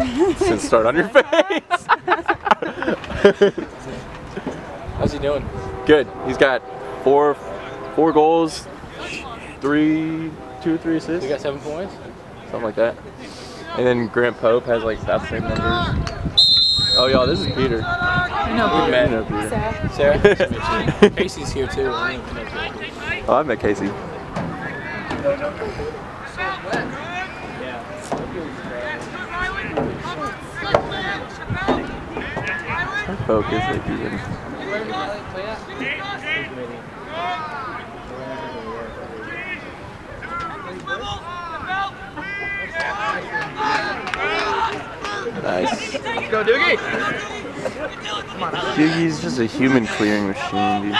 Since start on your face. How's he doing? Good. He's got four, four goals, three, two, three assists, You got seven points? something like that. And then Grant Pope has like about the same numbers. Oh, y'all, this is Peter. I know, You met know Peter. Sarah. Sarah? Nice to meet you. Casey's here too. I don't even know Casey. Oh, I met Casey. Focus, like even. Nice. Go Doogie! He's just a human clearing machine, dude.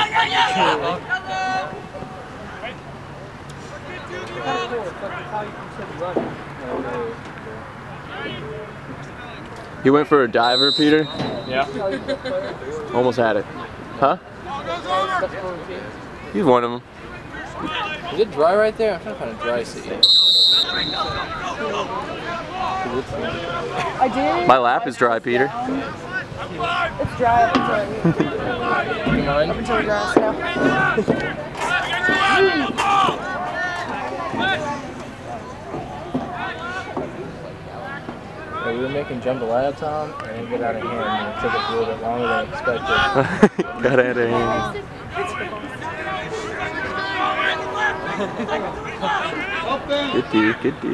He went for a diver, Peter. Yeah. Almost had it. Huh? He's one of them. Is it dry right there? I'm trying to find a dry seat. I did. My lap is dry, Peter. It's dry up until, You mind? until the grass now. Making jambalaya, Tom, and it got out of hand, and it took a little bit longer than expected. Got out of hand. Good D, good D.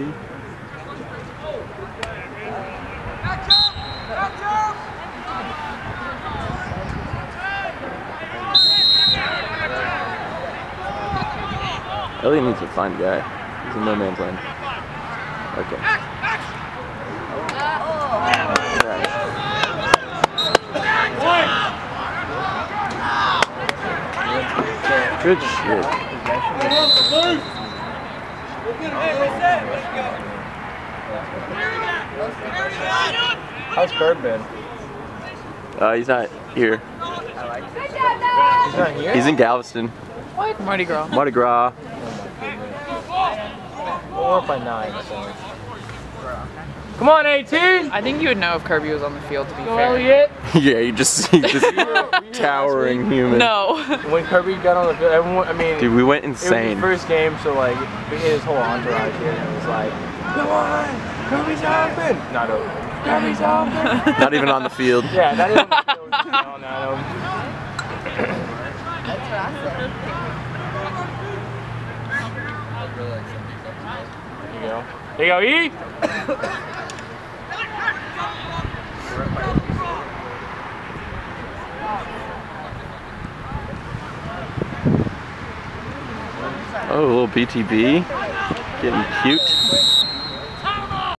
Elliot needs to find a guy. He's in no man's land. Okay. Good shit. How's Kirby been? Uh, he's not here. He's not here? He's in Galveston. What? Mardi Gras. Mardi Gras. We're up by nine, so. Come on, 18! I think you would know if Kirby was on the field, to be Go fair. Elliot! yeah, you just see this towering human. No. When Kirby got on the field, everyone, I mean, Dude, we went it was insane. first game, so like, we had his whole entourage here, and it was like, come on, Kirby's open! Not open. Kirby's open! Not even on the field. yeah, that is yelling at him. There you go. There you go, E! Oh, a little BTB. Getting cute.